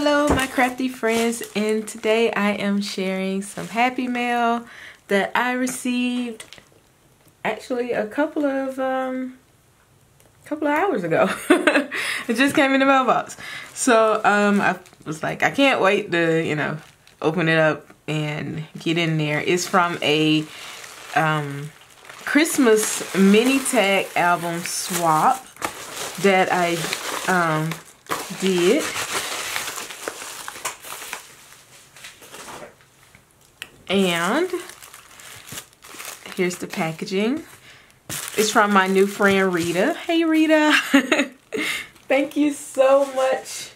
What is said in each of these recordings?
Hello my crafty friends and today I am sharing some happy mail that I received actually a couple of um couple of hours ago. it just came in the mailbox. So um I was like I can't wait to, you know, open it up and get in there. It's from a um Christmas mini tag album swap that I um, did. And here's the packaging. It's from my new friend Rita. Hey Rita. Thank you so much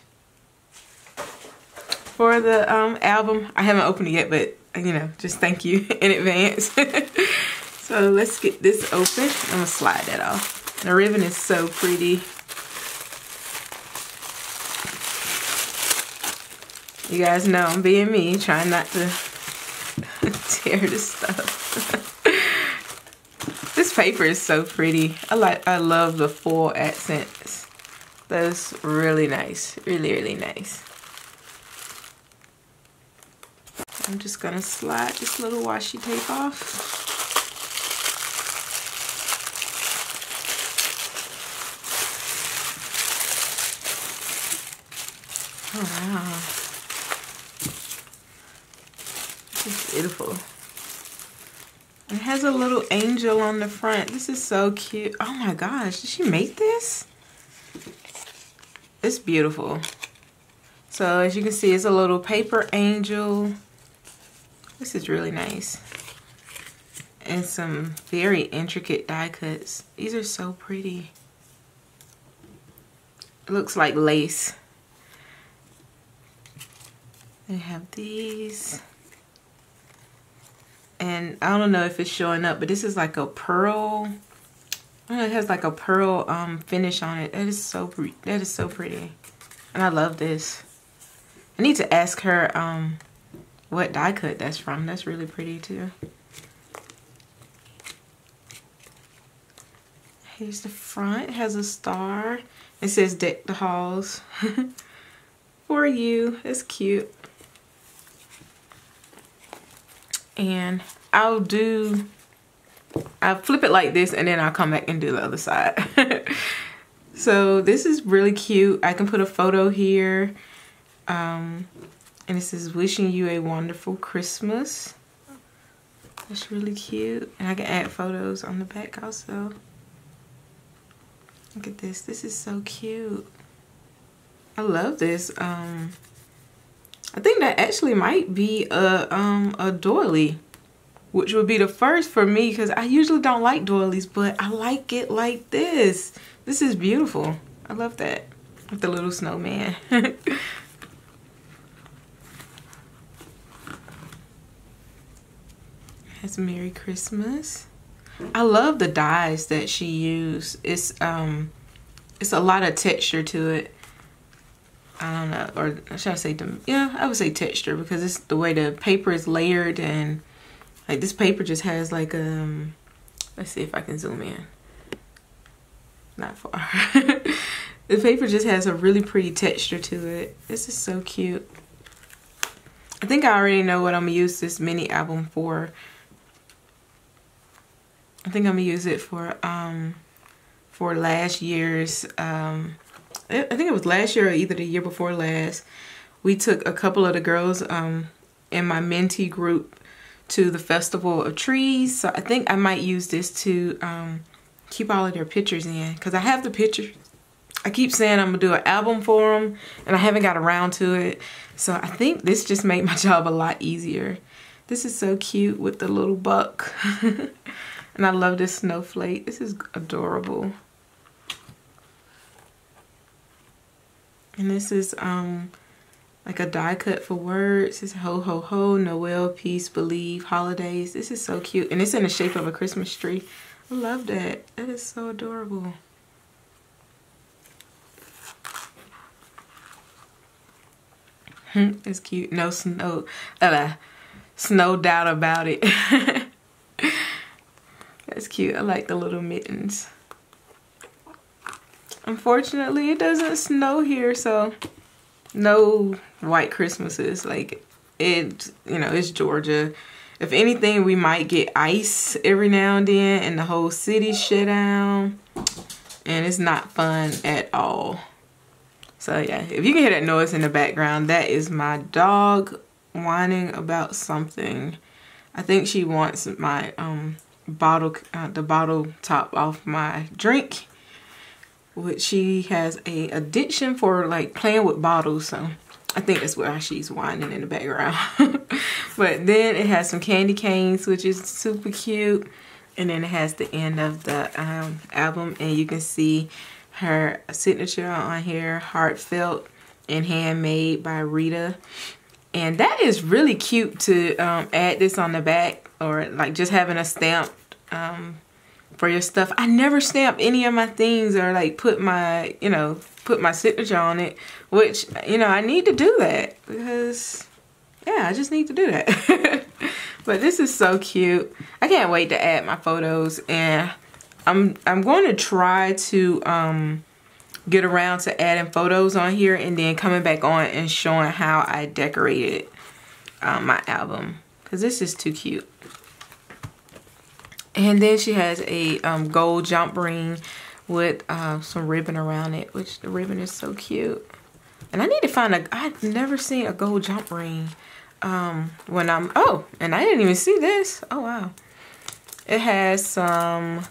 for the um, album. I haven't opened it yet, but you know, just thank you in advance. so let's get this open. I'm gonna slide that off. The ribbon is so pretty. You guys know I'm being me, trying not to tear this stuff. this paper is so pretty. I like I love the foil accents. That's really nice. Really, really nice. I'm just gonna slide this little washi tape off. Oh wow. Is beautiful. It has a little angel on the front. This is so cute. Oh my gosh, did she make this? It's beautiful. So as you can see, it's a little paper angel. This is really nice. And some very intricate die cuts. These are so pretty. It looks like lace. They have these. And I don't know if it's showing up, but this is like a pearl. Know, it has like a pearl um, finish on it. That is so pretty. That is so pretty. And I love this. I need to ask her um, what die cut that's from. That's really pretty too. Here's the front. It has a star. It says deck the halls. For you. It's cute. And I'll do I'll flip it like this and then I'll come back and do the other side. So this is really cute. I can put a photo here. Um, and this is wishing you a wonderful Christmas. That's really cute. And I can add photos on the back also. Look at this. This is so cute. I love this. Um, I think that actually might be a, um, a doily, which would be the first for me because I usually don't like doilies, but I like it like this. This is beautiful. I love that. With the little snowman. Has Merry Christmas. I love the dyes that she used. It's um it's a lot of texture to it. I don't know, or should I say, yeah, I would say texture because it's the way the paper is layered and like this paper just has like um, let's see if I can zoom in. Not far. the paper just has a really pretty texture to it. This is so cute. I think I already know what I'm gonna use this mini album for. I think I'm gonna use it for um for last year's um I think it was last year or either the year before last, we took a couple of the girls um, in my mentee group to the Festival of Trees. So I think I might use this to um, keep all of their pictures in because I have the pictures. I keep saying I'm gonna do an album for them and I haven't got around to it. So I think this just made my job a lot easier. This is so cute with the little buck. and I love this snowflake. This is adorable. And this is um like a die cut for words. It's ho ho ho, Noel, peace, believe, holidays. This is so cute. And it's in the shape of a Christmas tree. I love that. That is so adorable. it's cute. No snow, uh, snow doubt about it. That's cute. I like the little mittens. Unfortunately, it doesn't snow here, so no white Christmases. Like it, you know, it's Georgia. If anything, we might get ice every now and then and the whole city shut down. And it's not fun at all. So yeah, if you can hear that noise in the background, that is my dog whining about something. I think she wants my um, bottle, uh, the bottle top off my drink. Which she has a addiction for like playing with bottles. So I think that's why she's whining in the background. but then it has some candy canes, which is super cute. And then it has the end of the um, album. And you can see her signature on here, heartfelt and handmade by Rita. And that is really cute to um, add this on the back or like just having a stamp um, for your stuff. I never stamp any of my things or like put my, you know, put my signature on it, which, you know, I need to do that because, yeah, I just need to do that. but this is so cute. I can't wait to add my photos and I'm, I'm going to try to um, get around to adding photos on here and then coming back on and showing how I decorated um, my album because this is too cute. And then she has a um, gold jump ring with uh, some ribbon around it, which the ribbon is so cute. And I need to find a, I've never seen a gold jump ring um, when I'm, oh, and I didn't even see this. Oh, wow. It has some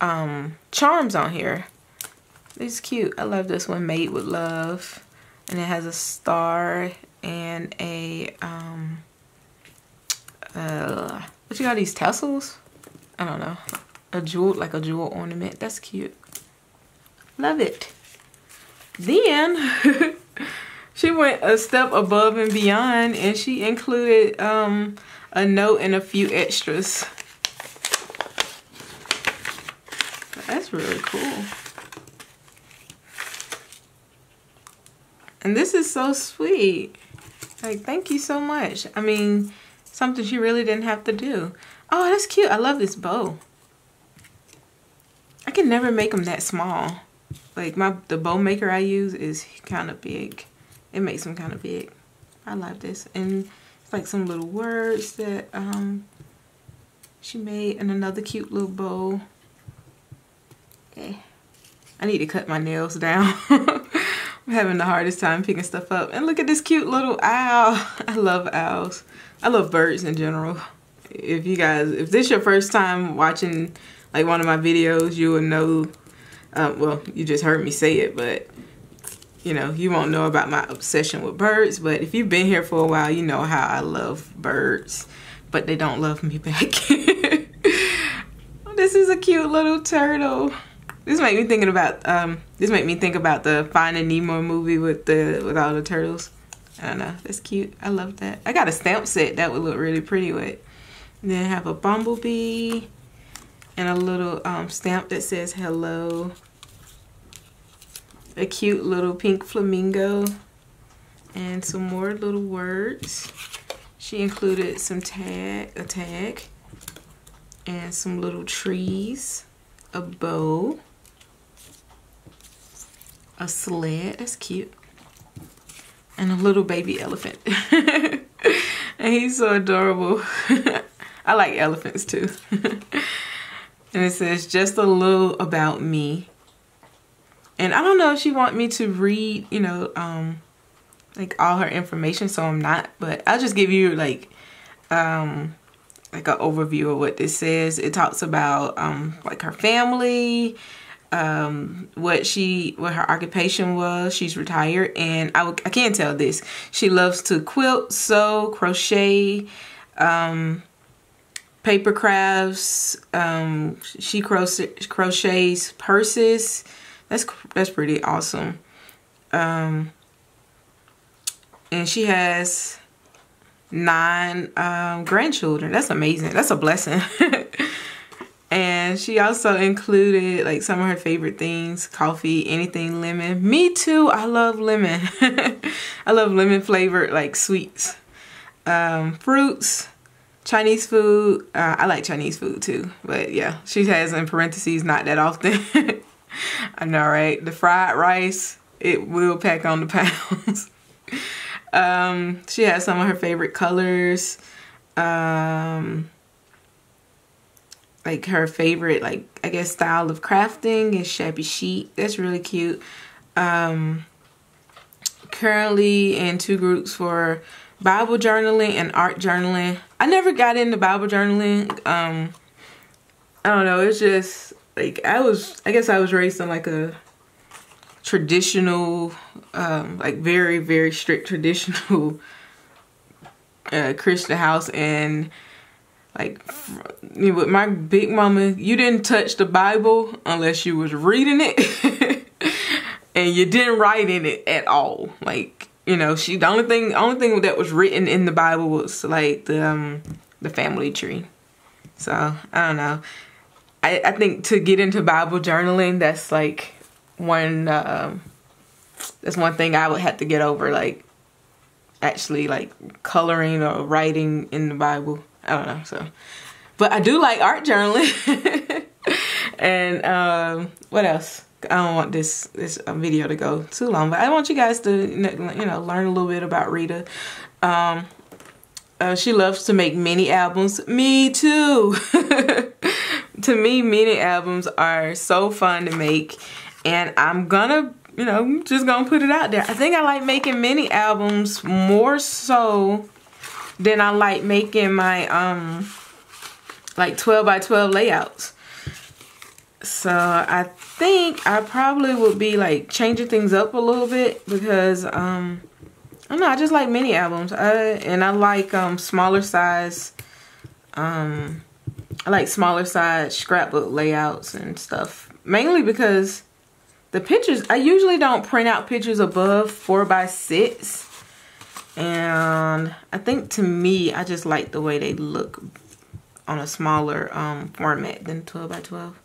um, charms on here. It's cute. I love this one, Made with Love. And it has a star and a, um, uh, what you got, these tassels? I don't know a jewel, like a jewel ornament. That's cute. Love it. Then she went a step above and beyond and she included um, a note and a few extras. That's really cool. And this is so sweet. Like, thank you so much. I mean, something she really didn't have to do. Oh, that's cute. I love this bow. I can never make them that small. Like my the bow maker I use is kind of big. It makes them kind of big. I love this. And it's like some little words that um, she made and another cute little bow. Okay. I need to cut my nails down. I'm having the hardest time picking stuff up. And look at this cute little owl. I love owls. I love birds in general. If you guys, if this is your first time watching like one of my videos, you will know, um, well, you just heard me say it, but you know, you won't know about my obsession with birds. But if you've been here for a while, you know how I love birds, but they don't love me back. this is a cute little turtle. This make me thinking about, um, this make me think about the Finding Nemo movie with the, with all the turtles. I don't know, that's cute. I love that. I got a stamp set that would look really pretty with. And then I have a bumblebee and a little um, stamp that says hello. A cute little pink flamingo and some more little words. She included some tag, a tag and some little trees, a bow, a sled, that's cute, and a little baby elephant. and he's so adorable. I like elephants too. And it says just a little about me. And I don't know if she want me to read, you know, um, like all her information, so I'm not. But I'll just give you like, um, like an overview of what this says. It talks about um, like her family, um, what she, what her occupation was. She's retired, and I, I can't tell this. She loves to quilt, sew, crochet, um, paper crafts. Um, she crochets purses. That's that's pretty awesome. Um, and she has nine um, grandchildren. That's amazing. That's a blessing. and she also included like some of her favorite things coffee anything lemon me too i love lemon i love lemon flavored like sweets um, fruits Chinese food, uh, I like Chinese food too, but yeah, she has in parentheses not that often. I know, right? The fried rice, it will pack on the pounds. um, she has some of her favorite colors. Um, like her favorite, like I guess, style of crafting is shabby chic. That's really cute. Um, currently in two groups for Bible journaling and art journaling. I never got into Bible journaling. Um, I don't know. It's just like I was. I guess I was raised in like a traditional, um, like very very strict traditional uh, Christian house, and like with my big mama, you didn't touch the Bible unless you was reading it, and you didn't write in it at all. Like you know, she the only thing only thing that was written in the Bible was like the um, the family tree. So I don't know. I, I think to get into Bible journaling, that's like one uh, that's one thing I would have to get over. Like actually like coloring or writing in the Bible. I don't know. So, but I do like art journaling. and um, what else? I don't want this this uh, video to go too long, but I want you guys to you know learn a little bit about Rita. Um, uh, she loves to make mini albums. Me too. to me, mini albums are so fun to make, and I'm gonna you know just gonna put it out there. I think I like making mini albums more so than I like making my um like 12 by 12 layouts. So I think I probably would be like changing things up a little bit because um I don't know, I just like mini albums. I, and I like um smaller size um I like smaller size scrapbook layouts and stuff. Mainly because the pictures I usually don't print out pictures above four by six. And I think to me I just like the way they look on a smaller um format than 12 by 12.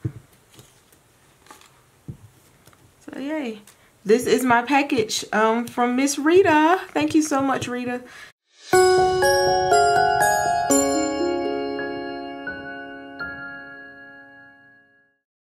So yay. This is my package um, from Miss Rita. Thank you so much, Rita.